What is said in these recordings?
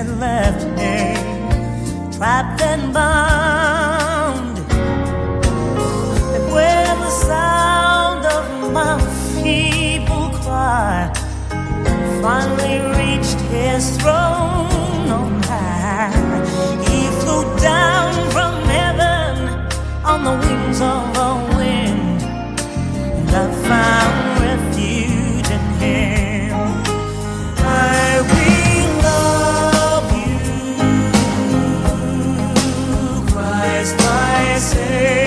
and left me trapped and bound. And when the sound of my feeble cry finally reached his throat. say.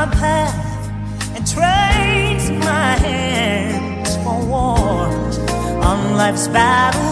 my path and trains my hands for war on life's battle.